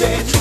music.